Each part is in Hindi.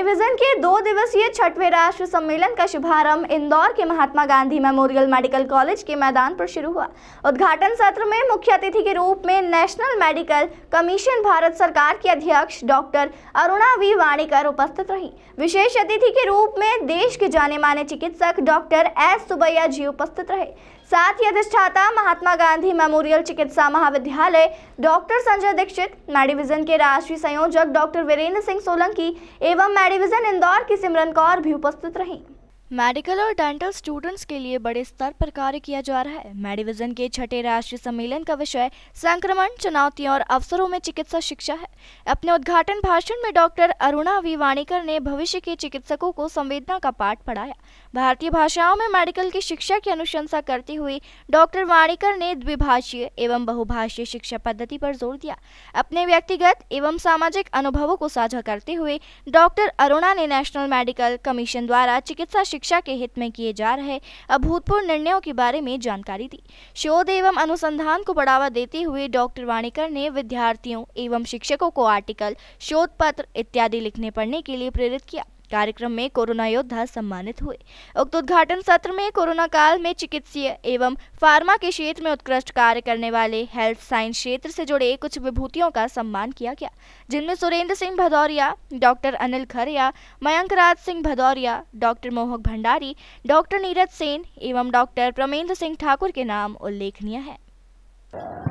मेडिविजन के दो दिवसीय छठवें राष्ट्र सम्मेलन का शुभारंभ इंदौर के Mahatma Gandhi memorial medical college के मैदान पर शुरू हुआ। उद्घाटन सत्र में मुख्य अतिथि के रूप में नेशनल मेडिकल कमीशन भारत सरकार की अध्यक्ष डॉक्टर अरुणा वी. वाणीकर उपस्थित रही। विशेष अतिथि के रूप में देश के जाने माने चिकित्सक डॉक्टर एस. सुबैया जी उपस्थित रहे। साथ ही अधिष्ठाता महात्मा गांधी मेमोरियल चिकित्सा महाविद्यालय, डॉक्टर संजय दीक्षित, मेडिविजन के राष्ट्रीय संयोजक डॉक्टर वीरेंद्र सिंह सोलंकी एवं मेडिविजन इंदौर की सिमरन कौर भी उपस्थित रहीं। मेडिकल और डेंटल स्टूडेंट्स के लिए बड़े स्तर पर कार्य किया जा रहा है। मेडिविजन के छठे राष्ट्रीय सम्मेलन का विषय संक्रमण, चुनौतियों और अवसरों में चिकित्सा शिक्षा है। अपने उद्घाटन भाषण में डॉक्टर अरुणा वी. वाणीकर ने भविष्य के चिकित्सकों को संवेदना का पाठ पढ़ाया। भारतीय भाषाओं में मेडिकल की शिक्षा की अनुशंसा करती हुई डॉक्टर वाणीकर ने द्विभाषीय एवं बहुभाषीय शिक्षा पद्धति पर ज़ोर दिया। अपने व्यक्तिगत एवं सामाजिक अनुभवों को साझा करते हुए डॉक्टर अरुणा ने नेशनल मेडिकल कमीशन द्वारा चिकित्सा शिक्षा के हित में किए जा रहे अभूतपूर्व निर्णयों के बारे में जानकारी दी। शोध एवं अनुसंधान को बढ़ावा देते हुए डॉक्टर वाणीकर ने विद्यार्थियों एवं शिक्षकों को आर्टिकल शोध पत्र इत्यादि लिखने पढ़ने के लिए प्रेरित किया। कार्यक्रम में कोरोना योद्धा सम्मानित हुए। उक्त उद्घाटन सत्र में कोरोना काल में चिकित्सीय एवं फार्मा के क्षेत्र में उत्कृष्ट कार्य करने वाले हेल्थ साइंस क्षेत्र से जुड़े कुछ विभूतियों का सम्मान किया गया। जिनमें Surendra Singh Bhadauria, doctor Anil Khariya, Mayank Raj Singh Bhadauria, doctor Mohak Bhandari, doctor Neeraj Sen एवं डॉक्टर प्रमेंद्र सिंह ठाकुर के नाम उल्लेखनीय है।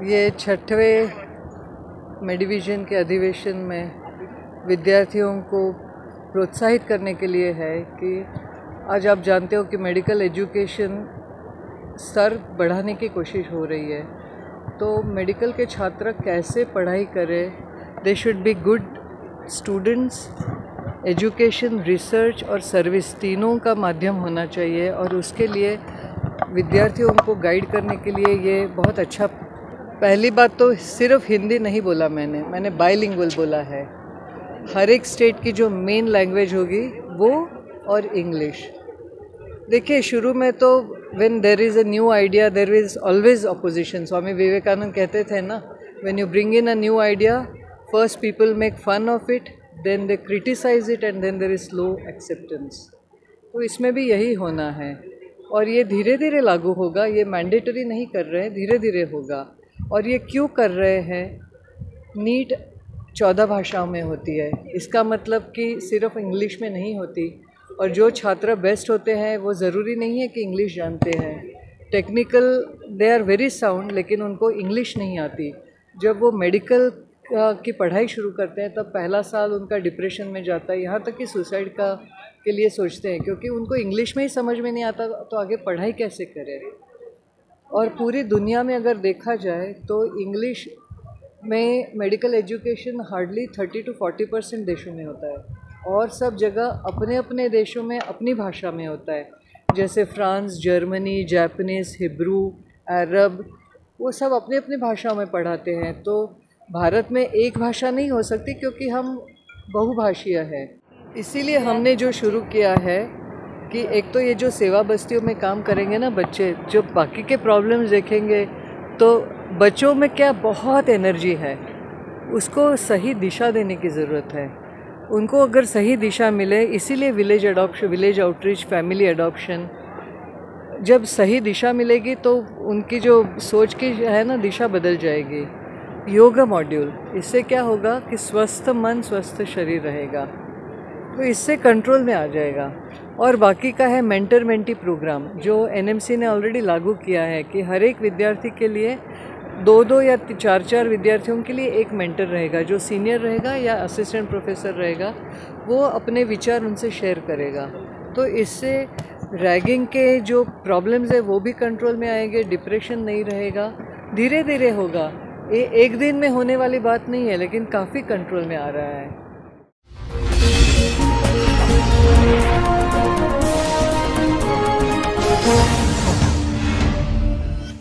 ये छठवें मेडिविजन के अधिवेशन में विद्यार्थियों को प्रोत्साहित करने के लिए है कि आज आप जानते हो कि मेडिकल एजुकेशन स्तर बढ़ाने की कोशिश हो रही है। तो मेडिकल के छात्र कैसे पढ़ाई करें? They should be good students education research और सर्विस तीनों का माध्यम होना चाहिए और उसके लिए विद्यार्थियों को गाइड करने के लिए ये बहुत अच्छा। पहली बात तो सिर्फ़ हिंदी नहीं बोला मैंने मैंने बाइलिंगुअल बोला है। हर एक स्टेट की जो मेन लैंग्वेज होगी, वो और इंग्लिश देखिए, शुरू में तो when there is a new idea there is always opposition Swami Vivekananda कहते थे ना when you bring in a new idea first people make fun of it then they criticise it and then there is slow acceptance तो इसमें भी यही होना है। और ये धीरे धीरे लागू होगा, ये मैंडेटरी नहीं कर रहे हैं धीरे धीरे होगा। और ये क्यों कर रहे हैं? नीट चौदह भाषाओं में होती है। इसका मतलब कि सिर्फ़ इंग्लिश में नहीं होती। और जो छात्र बेस्ट होते हैं, वो ज़रूरी नहीं है कि इंग्लिश जानते हैं। Technical, they are very sound, लेकिन उनको इंग्लिश नहीं आती। जब वो मेडिकल की पढ़ाई शुरू करते हैं, तब पहला साल उनका डिप्रेशन में जाता है। यहाँ तक कि सुसाइड का, के लिए सोचते हैं, क्योंकि उनको इंग्लिश में ही समझ में नहीं आता तो आगे पढ़ाई कैसे करें? और पूरी दुनिया में अगर देखा जाए तो इंग्लिश में medical education hardly thirty to forty percent देशों में होता है और सब जगह अपने अपने देशों में अपनी भाषा में होता है। जैसे France, Germany, Japanese, Hebrew, Arab, वो सब अपने अपने भाषाओं में पढ़ाते हैं। तो भारत में एक भाषा नहीं हो सकती क्योंकि हम बहुभाषीय हैं। इसीलिए हमने जो शुरू किया है कि एक तो ये जो सेवा बस्तियों में काम करेंगे ना बच्चे, जो बाकी के प्रॉब्लम्स देखेंगे तो बच्चों में क्या बहुत एनर्जी है? उसको सही दिशा देने की ज़रूरत है। उनको अगर सही दिशा मिले, इसीलिए village adoption village outreach family adoption जब सही दिशा मिलेगी तो उनकी जो सोच की है ना, दिशा बदल जाएगी। योगा मॉड्यूल इससे क्या होगा कि स्वस्थ मन, स्वस्थ शरीर रहेगा। तो इससे कंट्रोल में आ जाएगा। और बाकी का है मेंटर मेंटी प्रोग्राम जो एनएमसी ने ऑलरेडी लागू किया है कि हर एक विद्यार्थी के लिए दो दो या चार चार विद्यार्थियों के लिए एक मेंटर रहेगा, जो सीनियर रहेगा या असिस्टेंट प्रोफेसर रहेगा, वो अपने विचार उनसे शेयर करेगा। तो इससे रैगिंग के जो प्रॉब्लम्स है, वो भी कंट्रोल में आएँगे डिप्रेशन नहीं रहेगा धीरे धीरे होगा। ये एक दिन में होने वाली बात नहीं है, लेकिन काफ़ी कंट्रोल में आ रहा है।